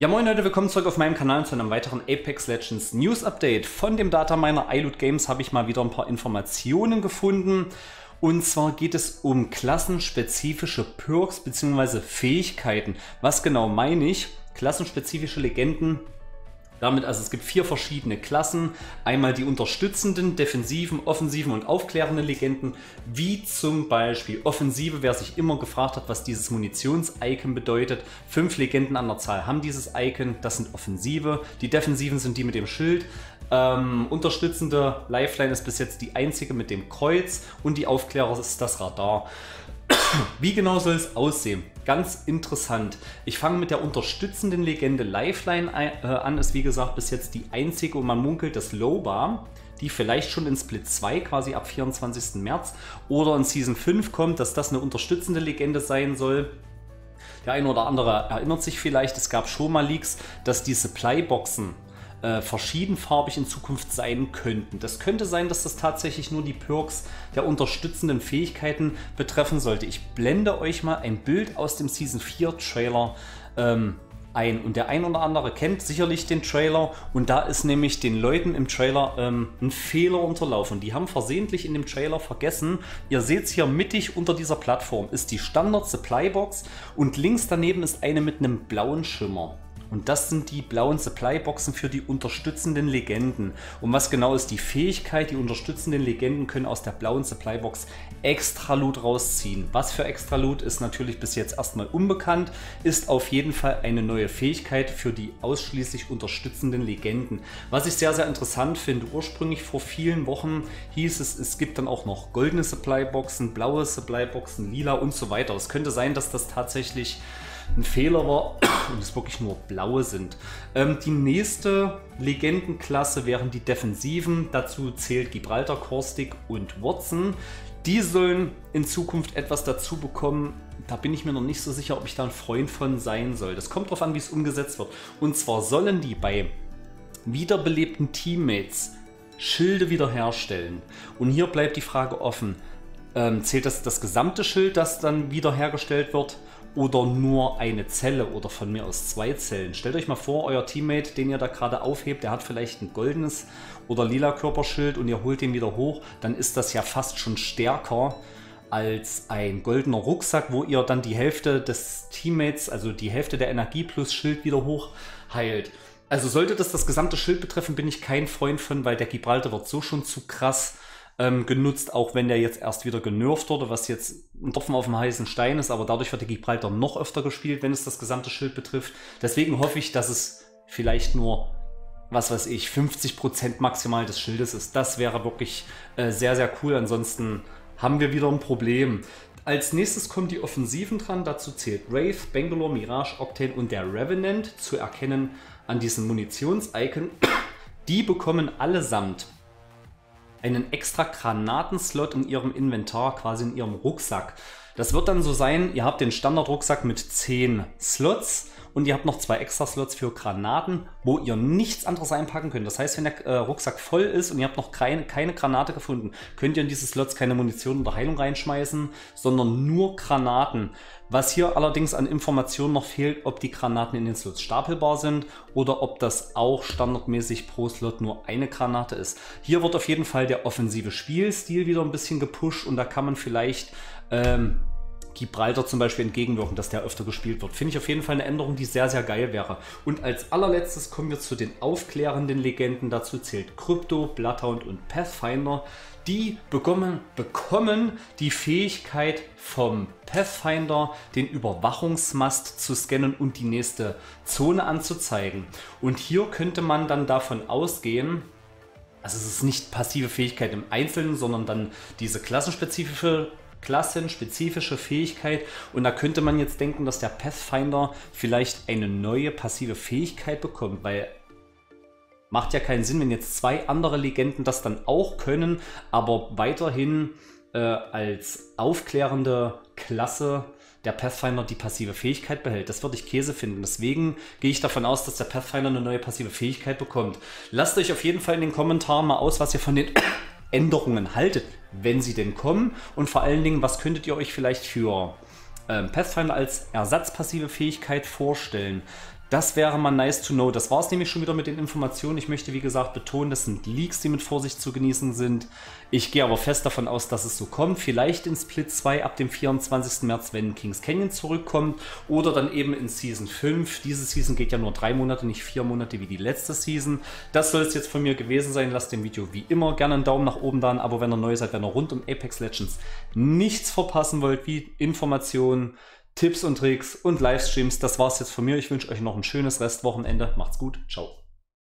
Ja moin Leute, willkommen zurück auf meinem Kanal zu einem weiteren Apex Legends News Update. Von dem Dataminer iLoot Games habe ich mal wieder ein paar Informationen gefunden. Und zwar geht es um klassenspezifische Perks bzw. Fähigkeiten. Was genau meine ich? Klassenspezifische Legenden damit, also es gibt vier verschiedene Klassen. Einmal die unterstützenden, defensiven, offensiven und aufklärenden Legenden, wie zum Beispiel Offensive, wer sich immer gefragt hat, was dieses Munitions-Icon bedeutet. Fünf Legenden an der Zahl haben dieses Icon, das sind Offensive. Die Defensiven sind die mit dem Schild. Ähm, unterstützende Lifeline ist bis jetzt die einzige mit dem Kreuz und die Aufklärer ist das Radar. Wie genau soll es aussehen? Ganz interessant. Ich fange mit der unterstützenden Legende Lifeline äh, an. Ist wie gesagt bis jetzt die einzige und man munkelt, dass Loba, die vielleicht schon in Split 2 quasi ab 24. März oder in Season 5 kommt, dass das eine unterstützende Legende sein soll. Der eine oder andere erinnert sich vielleicht, es gab schon mal Leaks, dass die Supply-Boxen äh, verschiedenfarbig in Zukunft sein könnten. Das könnte sein, dass das tatsächlich nur die Perks der unterstützenden Fähigkeiten betreffen sollte. Ich blende euch mal ein Bild aus dem Season 4 Trailer ähm, ein. Und der ein oder andere kennt sicherlich den Trailer und da ist nämlich den Leuten im Trailer ähm, ein Fehler unterlaufen. Die haben versehentlich in dem Trailer vergessen, ihr seht es hier mittig unter dieser Plattform ist die Standard Supply Box und links daneben ist eine mit einem blauen Schimmer. Und das sind die blauen Supply-Boxen für die unterstützenden Legenden. Und was genau ist die Fähigkeit? Die unterstützenden Legenden können aus der blauen Supply-Box extra Loot rausziehen. Was für extra Loot ist natürlich bis jetzt erstmal unbekannt, ist auf jeden Fall eine neue Fähigkeit für die ausschließlich unterstützenden Legenden. Was ich sehr, sehr interessant finde, ursprünglich vor vielen Wochen hieß es, es gibt dann auch noch goldene Supply-Boxen, blaue Supply-Boxen, lila und so weiter. Es könnte sein, dass das tatsächlich ein Fehler war und es wirklich nur blaue sind. Ähm, die nächste Legendenklasse wären die Defensiven. Dazu zählt Gibraltar, Caustic und Watson. Die sollen in Zukunft etwas dazu bekommen. Da bin ich mir noch nicht so sicher, ob ich da ein Freund von sein soll. Das kommt darauf an, wie es umgesetzt wird. Und zwar sollen die bei wiederbelebten Teammates Schilde wiederherstellen. Und hier bleibt die Frage offen. Ähm, zählt das das gesamte Schild, das dann wiederhergestellt wird? Oder nur eine Zelle oder von mir aus zwei Zellen. Stellt euch mal vor, euer Teammate, den ihr da gerade aufhebt, der hat vielleicht ein goldenes oder lila Körperschild und ihr holt den wieder hoch, dann ist das ja fast schon stärker als ein goldener Rucksack, wo ihr dann die Hälfte des Teammates, also die Hälfte der Energie plus Schild wieder hoch heilt. Also sollte das das gesamte Schild betreffen, bin ich kein Freund von, weil der Gibraltar wird so schon zu krass ähm, genutzt, auch wenn der jetzt erst wieder genervt wurde, was jetzt ein Tropfen auf dem heißen Stein ist, aber dadurch wird der Gibraltar noch öfter gespielt, wenn es das gesamte Schild betrifft. Deswegen hoffe ich, dass es vielleicht nur, was weiß ich, 50% maximal des Schildes ist. Das wäre wirklich äh, sehr, sehr cool. Ansonsten haben wir wieder ein Problem. Als nächstes kommen die Offensiven dran. Dazu zählt Wraith, Bangalore, Mirage, Octane und der Revenant zu erkennen an diesem Munitions-Icon. Die bekommen allesamt einen extra Granatenslot in ihrem Inventar, quasi in ihrem Rucksack. Das wird dann so sein, ihr habt den Standardrucksack mit 10 Slots und ihr habt noch zwei extra Slots für Granaten, wo ihr nichts anderes einpacken könnt. Das heißt, wenn der äh, Rucksack voll ist und ihr habt noch keine, keine Granate gefunden, könnt ihr in diese Slots keine Munition oder Heilung reinschmeißen, sondern nur Granaten. Was hier allerdings an Informationen noch fehlt, ob die Granaten in den Slots stapelbar sind oder ob das auch standardmäßig pro Slot nur eine Granate ist. Hier wird auf jeden Fall der offensive Spielstil wieder ein bisschen gepusht und da kann man vielleicht ähm, Gibraltar zum Beispiel entgegenwirken, dass der öfter gespielt wird. Finde ich auf jeden Fall eine Änderung, die sehr, sehr geil wäre. Und als allerletztes kommen wir zu den aufklärenden Legenden. Dazu zählt Krypto, Bloodhound und Pathfinder. Die bekommen, bekommen die Fähigkeit vom Pathfinder, den Überwachungsmast zu scannen und die nächste Zone anzuzeigen. Und hier könnte man dann davon ausgehen, also es ist nicht passive Fähigkeit im Einzelnen, sondern dann diese klassenspezifische klassenspezifische Fähigkeit und da könnte man jetzt denken, dass der Pathfinder vielleicht eine neue passive Fähigkeit bekommt, weil macht ja keinen Sinn, wenn jetzt zwei andere Legenden das dann auch können, aber weiterhin äh, als aufklärende Klasse der Pathfinder die passive Fähigkeit behält. Das würde ich Käse finden. Deswegen gehe ich davon aus, dass der Pathfinder eine neue passive Fähigkeit bekommt. Lasst euch auf jeden Fall in den Kommentaren mal aus, was ihr von den Änderungen haltet, wenn sie denn kommen. Und vor allen Dingen, was könntet ihr euch vielleicht für ähm, Pathfinder als ersatzpassive Fähigkeit vorstellen? Das wäre mal nice to know. Das war es nämlich schon wieder mit den Informationen. Ich möchte, wie gesagt, betonen, das sind Leaks, die mit Vorsicht zu genießen sind. Ich gehe aber fest davon aus, dass es so kommt. Vielleicht in Split 2 ab dem 24. März, wenn Kings Canyon zurückkommt. Oder dann eben in Season 5. Diese Season geht ja nur drei Monate, nicht vier Monate wie die letzte Season. Das soll es jetzt von mir gewesen sein. Lasst dem Video wie immer gerne einen Daumen nach oben da, Abo, wenn ihr neu seid, wenn ihr rund um Apex Legends nichts verpassen wollt, wie Informationen, Tipps und Tricks und Livestreams. Das war's jetzt von mir. Ich wünsche euch noch ein schönes Restwochenende. Macht's gut. Ciao.